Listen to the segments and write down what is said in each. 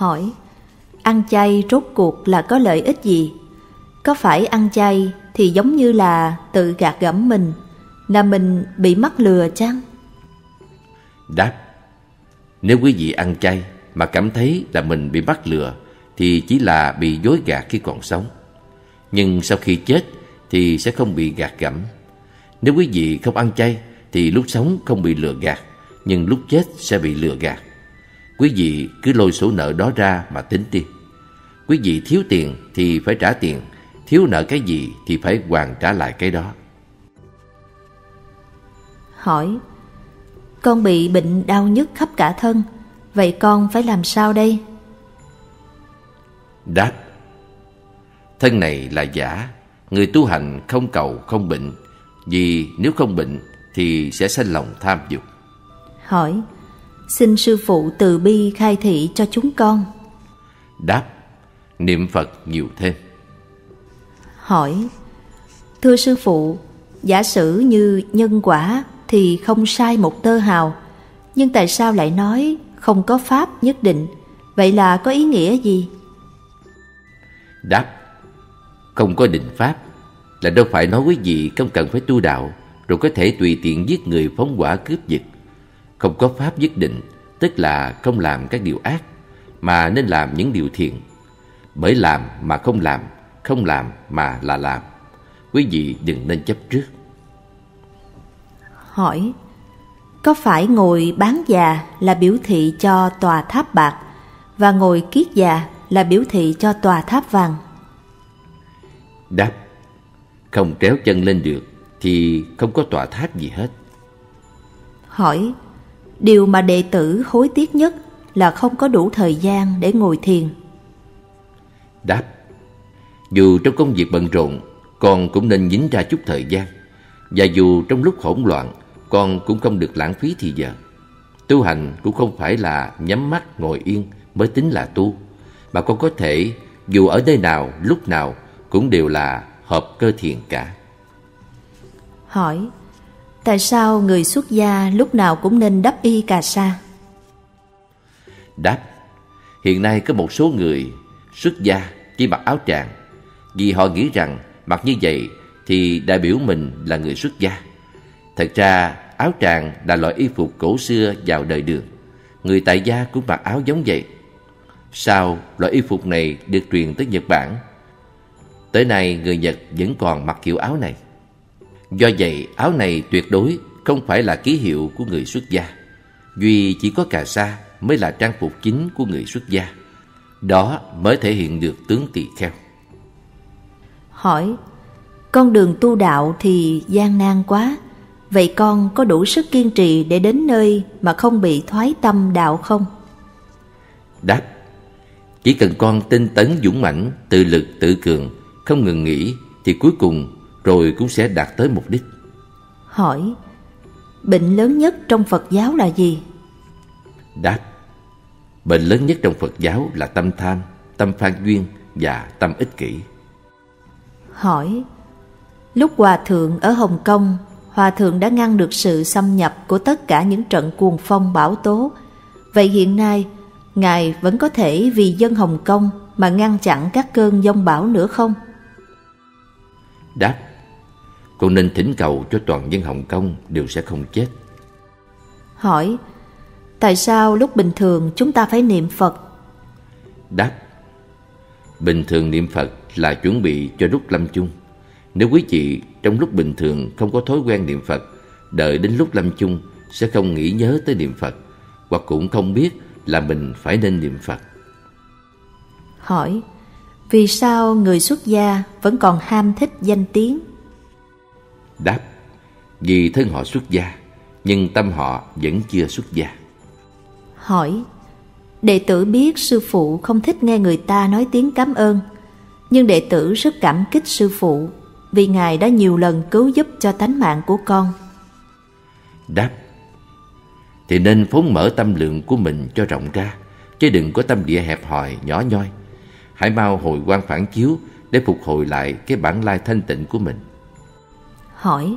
Hỏi, Ăn chay rốt cuộc là có lợi ích gì? Có phải ăn chay thì giống như là tự gạt gẫm mình, Là mình bị mắc lừa chăng? Đáp, Nếu quý vị ăn chay mà cảm thấy là mình bị mắc lừa, Thì chỉ là bị dối gạt khi còn sống Nhưng sau khi chết thì sẽ không bị gạt gẫm Nếu quý vị không ăn chay thì lúc sống không bị lừa gạt, Nhưng lúc chết sẽ bị lừa gạt Quý vị cứ lôi sổ nợ đó ra mà tính đi. Quý vị thiếu tiền thì phải trả tiền Thiếu nợ cái gì thì phải hoàn trả lại cái đó. Hỏi Con bị bệnh đau nhức khắp cả thân Vậy con phải làm sao đây? Đáp Thân này là giả Người tu hành không cầu không bệnh Vì nếu không bệnh Thì sẽ sanh lòng tham dục. Hỏi Xin sư phụ từ bi khai thị cho chúng con. Đáp Niệm Phật nhiều thêm. Hỏi Thưa sư phụ Giả sử như nhân quả Thì không sai một tơ hào Nhưng tại sao lại nói Không có pháp nhất định? Vậy là có ý nghĩa gì? Đáp Không có định pháp Là đâu phải nói quý vị không cần phải tu đạo Rồi có thể tùy tiện giết người phóng quả cướp giật Không có pháp nhất định Tức là không làm các điều ác Mà nên làm những điều thiện. Bởi làm mà không làm Không làm mà là làm. Quý vị đừng nên chấp trước. Hỏi Có phải ngồi bán già là biểu thị cho tòa tháp bạc Và ngồi kiết già là biểu thị cho tòa tháp vàng? Đáp Không tréo chân lên được Thì không có tòa tháp gì hết. Hỏi Điều mà đệ tử hối tiếc nhất là không có đủ thời gian để ngồi thiền. Đáp Dù trong công việc bận rộn Con cũng nên dính ra chút thời gian. Và dù trong lúc hỗn loạn Con cũng không được lãng phí thì giờ. Tu hành cũng không phải là nhắm mắt ngồi yên mới tính là tu Mà con có thể dù ở nơi nào, lúc nào cũng đều là hợp cơ thiền cả. Hỏi Tại sao người xuất gia lúc nào cũng nên đắp y cà sa? Đáp, Hiện nay có một số người xuất gia chỉ mặc áo tràng. Vì họ nghĩ rằng mặc như vậy thì đại biểu mình là người xuất gia. Thật ra, áo tràng là loại y phục cổ xưa vào đời đường. Người tại gia cũng mặc áo giống vậy. Sau loại y phục này được truyền tới Nhật Bản? Tới nay người Nhật vẫn còn mặc kiểu áo này. Do vậy áo này tuyệt đối không phải là ký hiệu của người xuất gia. Duy chỉ có cà sa mới là trang phục chính của người xuất gia. Đó mới thể hiện được tướng tỳ kheo. Hỏi Con đường tu đạo thì gian nan quá. Vậy con có đủ sức kiên trì để đến nơi mà không bị thoái tâm đạo không? Đáp Chỉ cần con tinh tấn dũng mãnh, tự lực tự cường, không ngừng nghỉ Thì cuối cùng rồi cũng sẽ đạt tới mục đích Hỏi Bệnh lớn nhất trong Phật giáo là gì? Đáp Bệnh lớn nhất trong Phật giáo là tâm tham, tâm phan duyên và tâm ích kỷ Hỏi Lúc Hòa Thượng ở Hồng Kông Hòa Thượng đã ngăn được sự xâm nhập của tất cả những trận cuồng phong bão tố Vậy hiện nay Ngài vẫn có thể vì dân Hồng Kông mà ngăn chặn các cơn giông bão nữa không? Đáp Con nên thỉnh cầu cho toàn dân Hồng Kông đều sẽ không chết Hỏi Tại sao lúc bình thường chúng ta phải niệm Phật? Đáp Bình thường niệm Phật là chuẩn bị cho lúc lâm chung Nếu quý vị trong lúc bình thường không có thói quen niệm Phật Đợi đến lúc lâm chung sẽ không nghĩ nhớ tới niệm Phật Hoặc cũng không biết là mình phải nên niệm Phật Hỏi Vì sao người xuất gia vẫn còn ham thích danh tiếng? Đáp Vì thân họ xuất gia Nhưng tâm họ vẫn chưa xuất gia. Hỏi Đệ tử biết sư phụ không thích nghe người ta nói tiếng cảm ơn Nhưng đệ tử rất cảm kích sư phụ Vì Ngài đã nhiều lần cứu giúp cho tánh mạng của con. Đáp Thì nên phóng mở tâm lượng của mình cho rộng ra Chứ đừng có tâm địa hẹp hòi, nhỏ nhoi. Hãy mau hồi quan phản chiếu Để phục hồi lại cái bản lai thanh tịnh của mình Hỏi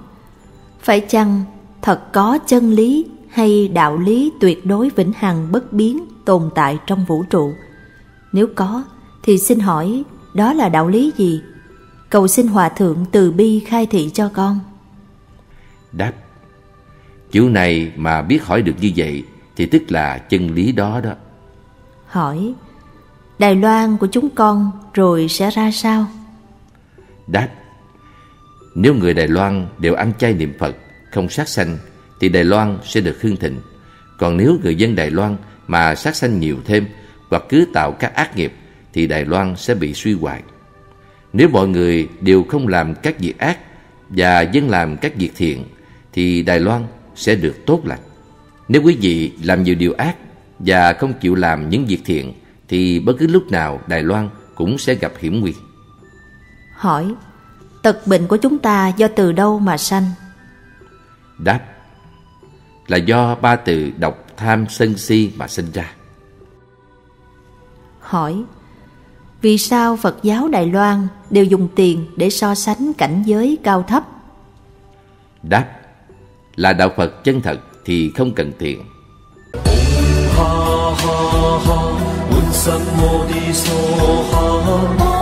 Phải chăng thật có chân lý hay đạo lý tuyệt đối vĩnh hằng bất biến tồn tại trong vũ trụ Nếu có thì xin hỏi đó là đạo lý gì? Cầu xin Hòa Thượng từ bi khai thị cho con. Đáp Kiểu này mà biết hỏi được như vậy Thì tức là chân lý đó đó Hỏi Đài Loan của chúng con rồi sẽ ra sao? Đáp nếu người Đài Loan đều ăn chay niệm Phật, Không sát sanh, Thì Đài Loan sẽ được hương thịnh. Còn nếu người dân Đài Loan mà sát sanh nhiều thêm Hoặc cứ tạo các ác nghiệp, Thì Đài Loan sẽ bị suy hoại. Nếu mọi người đều không làm các việc ác Và dân làm các việc thiện, Thì Đài Loan sẽ được tốt lành. Nếu quý vị làm nhiều điều ác Và không chịu làm những việc thiện, Thì bất cứ lúc nào Đài Loan cũng sẽ gặp hiểm nguy. Hỏi tật bệnh của chúng ta do từ đâu mà sanh? Đáp là do ba từ độc tham sân si mà sinh ra. Hỏi Vì sao Phật giáo Đài Loan đều dùng tiền để so sánh cảnh giới cao thấp? Đáp là đạo Phật chân thật thì không cần tiền. Ha ha ha,